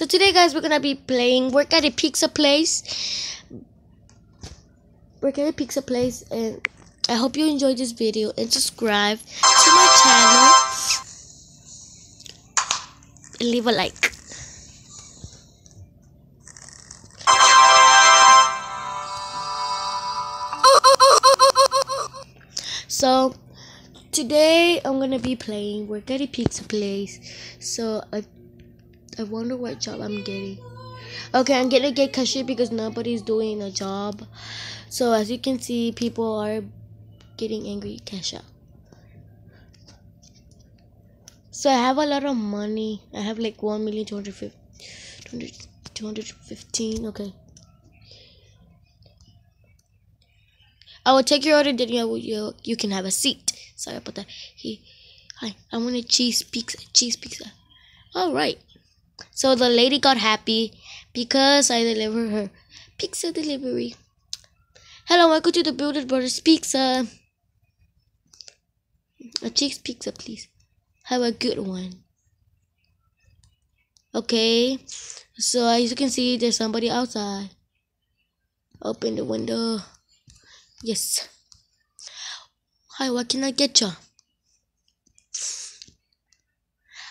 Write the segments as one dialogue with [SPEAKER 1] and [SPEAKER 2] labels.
[SPEAKER 1] So today guys we're gonna be playing work at a pizza place. Work at a pizza place and I hope you enjoyed this video and subscribe to my channel and leave a like. So today I'm gonna be playing work at a pizza place. So I I wonder what job I'm getting. Okay, I'm gonna get cashier because nobody's doing a job. So as you can see, people are getting angry. Cash. So I have a lot of money. I have like one million two hundred fifty, two hundred fifteen. Okay. I will take your order. Then you, you you can have a seat. Sorry about that. He, hi. I want a cheese pizza. Cheese pizza. All right. So the lady got happy because I delivered her pizza delivery. Hello, welcome to the Builder Brothers Pizza. A cheese pizza, please. Have a good one. Okay, so as you can see, there's somebody outside. Open the window. Yes. Hi, what can I get you?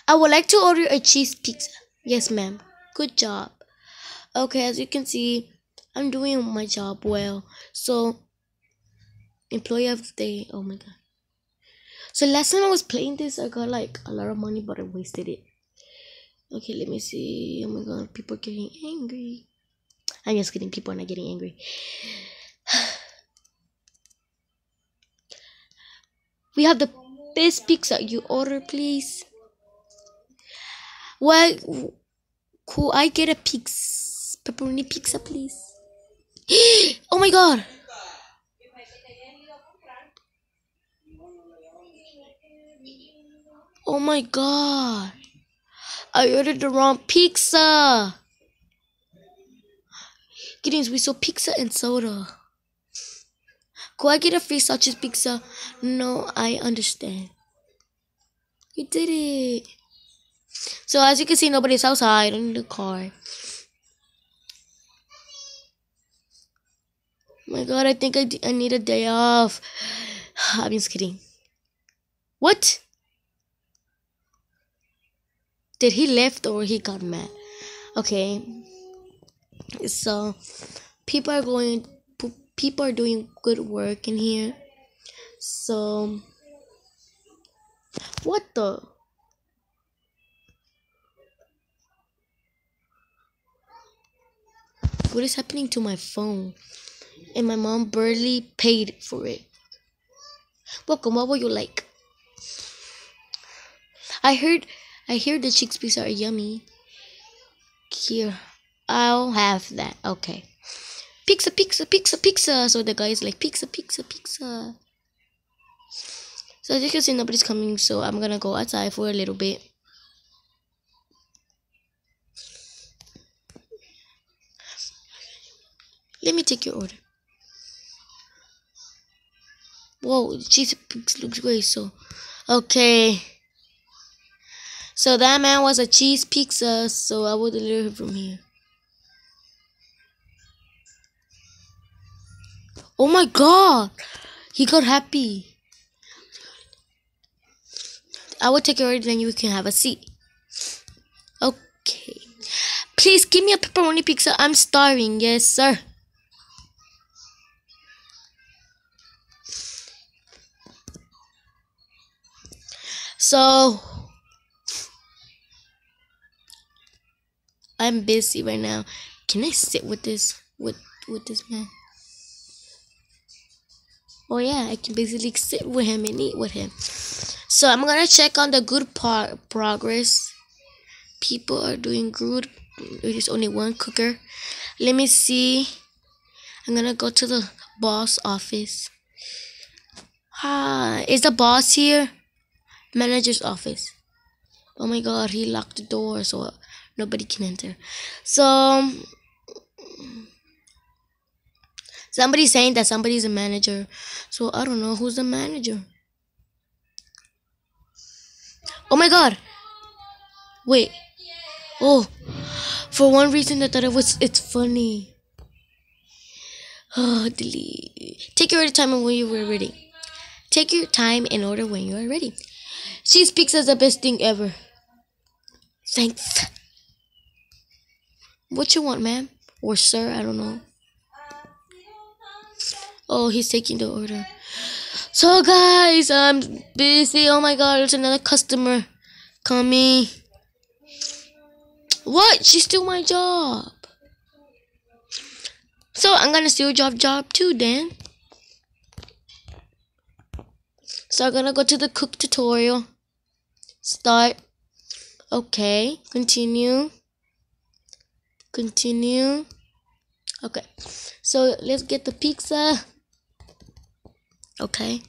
[SPEAKER 1] I would like to order a cheese pizza. Yes, ma'am. Good job. Okay, as you can see, I'm doing my job well. So, employee of the day. Oh my god. So last time I was playing this, I got like a lot of money, but I wasted it. Okay, let me see. Oh my god, people getting angry. I'm just kidding. People are not getting angry. we have the best pizza. You order, please. Well, could I get a pizza, pepperoni pizza, please? oh my god! Oh my god! I ordered the wrong pizza! Giddings, we saw pizza and soda. Could I get a free sausage pizza? No, I understand. You did it. So as you can see, nobody's outside in the car. Oh my god, I think I, I need a day off. I'm just kidding. What? Did he left or he got mad? Okay. So people are going people are doing good work in here. So what the What is happening to my phone? And my mom barely paid for it. Welcome, what would you like? I heard I hear the pizza are yummy. Here, I'll have that. Okay. Pizza, pizza, pizza, pizza. So the guy is like, pizza, pizza, pizza. So as you can see, nobody's coming. So I'm gonna go outside for a little bit. Let me take your order. Whoa, cheese pizza looks great. So, okay. So that man was a cheese pizza, so I will deliver him from here. Oh my god! He got happy. I will take your order, then you can have a seat. Okay. Please give me a pepperoni pizza. I'm starving. Yes, sir. So I'm busy right now. Can I sit with this with with this man? Oh yeah, I can basically sit with him and eat with him. So I'm gonna check on the good part progress. People are doing good. There's only one cooker. Let me see. I'm gonna go to the boss office. Ah, is the boss here? Manager's office. Oh my god, he locked the door so nobody can enter. So somebody's saying that somebody's a manager. So I don't know who's the manager. Oh my god. Wait. Oh. For one reason, I thought it was it's funny. Oh, delete. Take your time when you were ready. Take your time in order when you are ready. She speaks as the best thing ever. Thanks. What you want, ma'am? Or sir, I don't know. Oh, he's taking the order. So guys, I'm busy. Oh my god, there's another customer coming. What? She stole my job. So I'm gonna steal your job job too then. So I'm gonna go to the cook tutorial. Start. Okay, continue. Continue. Okay, so let's get the pizza. Okay,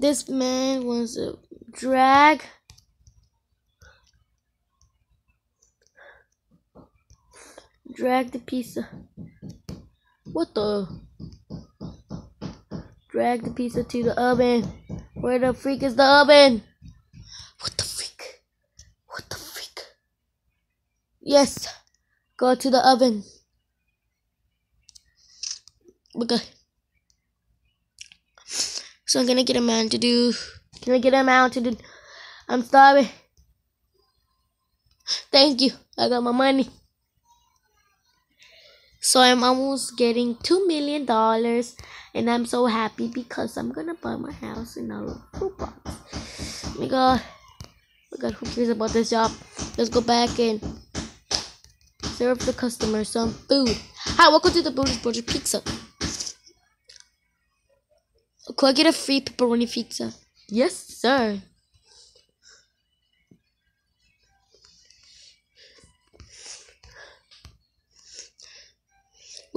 [SPEAKER 1] this man wants to drag. Drag the pizza. What the? Drag the pizza to the oven. Where the freak is the oven? What the freak? What the freak? Yes. Go to the oven. Okay. So I'm gonna get a Mountain Dew. Can I get a Mountain Dew? I'm starving. Thank you. I got my money. So I'm almost getting two million dollars, and I'm so happy because I'm gonna buy my house in a Roblox. Oh my God, oh my God, who cares about this job? Let's go back and serve the customer some food. Hi, welcome to the Bonus Burger Pizza. Could I get a free pepperoni pizza? Yes, sir.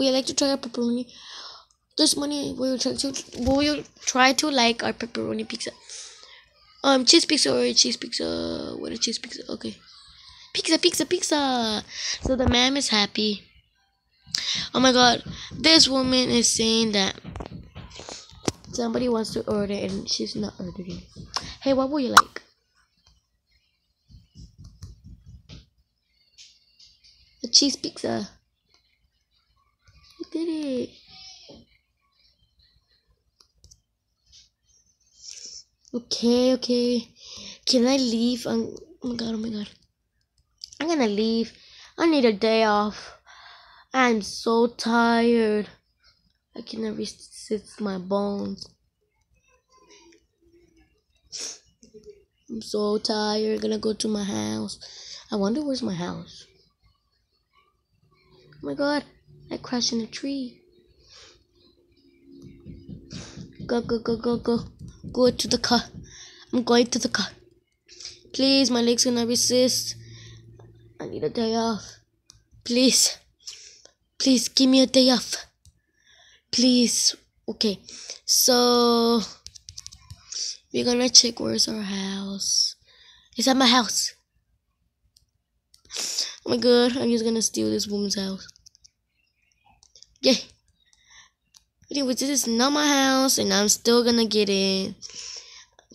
[SPEAKER 1] You like to try our pepperoni? This money will try to we will try to like our pepperoni pizza? Um cheese pizza or cheese pizza what a cheese pizza okay. Pizza pizza pizza so the ma'am is happy. Oh my god, this woman is saying that somebody wants to order and she's not ordering. Hey, what would you like? A cheese pizza did it. Okay, okay. Can I leave? I'm, oh my god, oh my god. I'm gonna leave. I need a day off. I'm so tired. I cannot resist my bones. I'm so tired. Gonna go to my house. I wonder where's my house. Oh my god. I crashed in a tree. Go, go, go, go, go. Go to the car. I'm going to the car. Please, my legs cannot resist. I need a day off. Please. Please, give me a day off. Please. Okay. So, we're gonna check where's our house. It's at my house. Oh my god, I'm just gonna steal this woman's house. Yeah. Anyways, this is not my house, and I'm still gonna get in.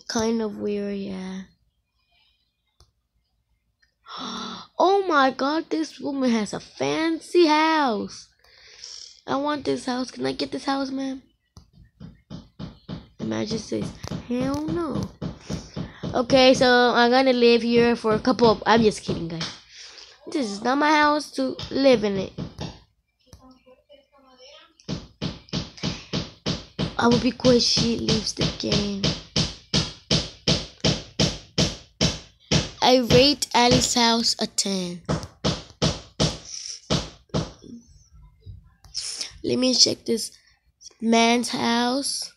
[SPEAKER 1] Kind of weird, yeah. Oh my god, this woman has a fancy house. I want this house. Can I get this house, ma'am? The magic says, hell no. Okay, so I'm gonna live here for a couple of. I'm just kidding, guys. This is not my house to live in it. I will be she leaves the game. I rate Alice's house a 10. Let me check this man's house.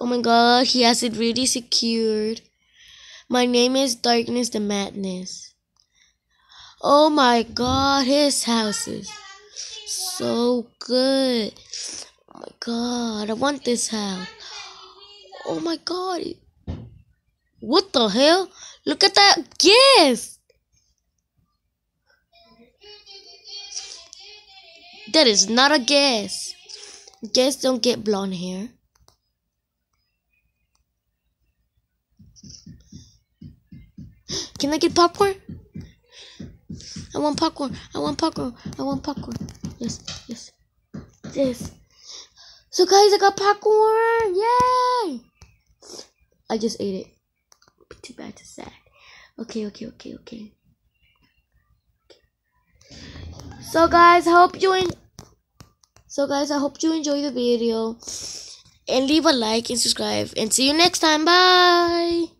[SPEAKER 1] Oh my god, he has it really secured. My name is Darkness the Madness. Oh my god, his house is so good my god, I want this house. Oh my god. What the hell? Look at that gift. That is not a guess. Guests don't get blonde hair. Can I get popcorn? I want popcorn. I want popcorn. I want popcorn. Yes, yes, yes. So guys, I got popcorn. Yay! I just ate it. Too bad, too sad. Okay, okay, okay, okay. So guys, I hope you so guys, I hope you enjoy the video and leave a like and subscribe and see you next time. Bye.